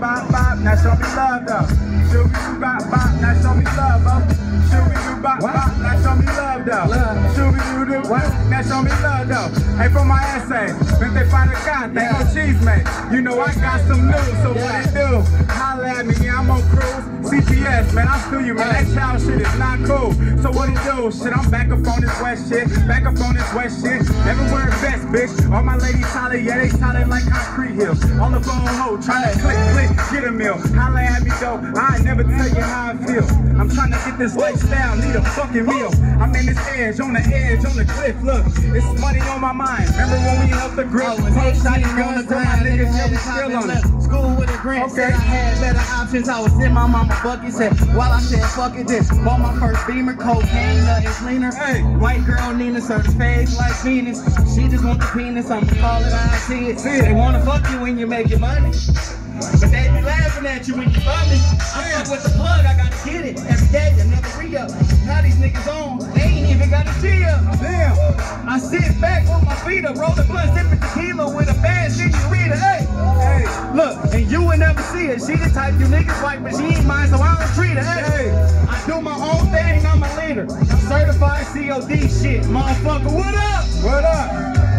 bop, bop, now show me love though. Shooby doo bop, bop, now show me love, oh. Shooby doo bop, bop, now show me love though. Shooby doo doo, now show me love though. Hey, for my essay, vente para acá, tengo chisme. You know I got some news, so what it do? Holla at me, yeah, I'm on cruise. CPS, man, I'll steal you, man. That child shit is not. So what it do? Shit, I'm back up on this west shit, back up on this west shit. Never wear wearing vest, bitch. All my ladies solid, yeah, they solid like concrete hills. On the phone, ho, trying to click, click, get a meal. Holla at me, though. I ain't never tell you how I feel. I'm trying to get this lifestyle, need a fucking meal. I'm in this edge, on the edge, on the cliff. Look, it's money on my mind. Remember when we held the grip? I was Pull 18 shotty on the guns to my grind, niggas, niggas had we the still and on it. school with a grant. Okay. Said I had better options. I was in my mama bucket. Said while I said fuck it this. Bought my first Beamer, cocaine, nothing cleaner. Hey. White girl Nina, serve face like Venus. She just want the penis. I'ma call it I see it. See it. They wanna fuck you when you making money. But they be laughing at you when you funny. I fuck with the plug, I gotta get it. Every day, never re-up. Now these niggas on, they ain't even got a G-up. Sit back on my feet up, roll the blunt, sipping tequila with a bad senorita. Hey, Hey. look, and you would never see her. She the type you niggas like, but she ain't mine, so I don't treat her. Hey, I do my own thing, I'm a leader. Certified COD shit, motherfucker. What up? What up?